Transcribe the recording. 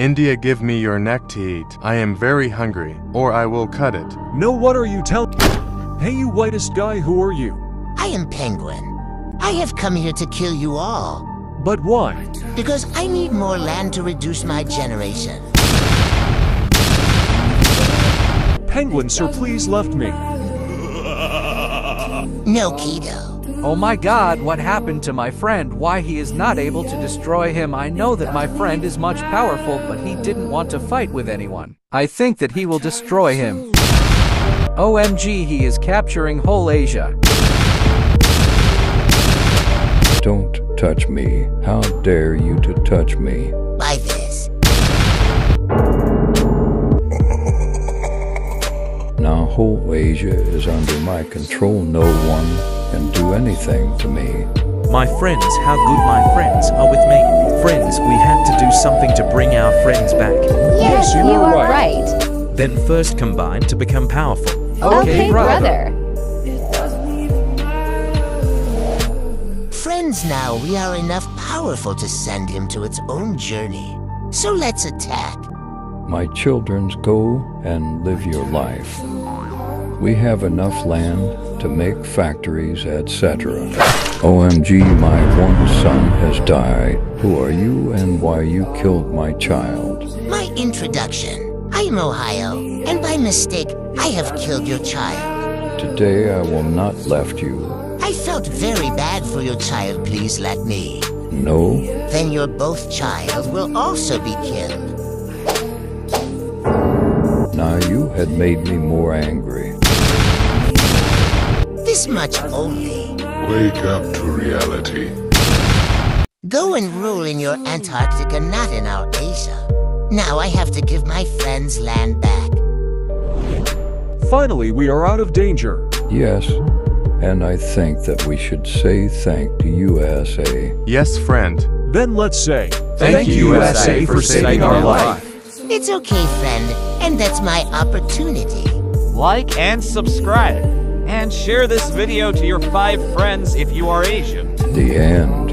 India, give me your neck to eat. I am very hungry, or I will cut it. No, what are you telling? Hey, you whitest guy, who are you? I am Penguin. I have come here to kill you all. But why? Because I need more land to reduce my generation. Penguin, sir, please left me. No, Keto. Oh my god, what happened to my friend? Why he is not able to destroy him? I know that my friend is much powerful, but he didn't want to fight with anyone. I think that he will destroy him. OMG, he is capturing whole Asia. Don't touch me. How dare you to touch me? By this. Whole Asia is under my control. No one can do anything to me. My friends, how good my friends are with me. Friends, we had to do something to bring our friends back. Yes, you you are are right. right. Then first combine to become powerful. Okay, brother. Friends now, we are enough powerful to send him to its own journey. So let's attack. My children's go and live your life. We have enough land to make factories, etc. OMG, my one son has died. Who are you and why you killed my child? My introduction. I am Ohio, and by mistake, I have killed your child. Today I will not left you. I felt very bad for your child, please let me. No, Then your both child will also be killed. now you had made me more angry. This much only. Wake up to reality. Go and rule in your Antarctica, not in our Asia. Now I have to give my friends land back. Finally, we are out of danger. Yes, and I think that we should say thank to USA. Yes, friend. Then let's say, Thank you, USA, for saving our life. It's okay, friend, and that's my opportunity. Like and subscribe. And share this video to your five friends if you are Asian. The end.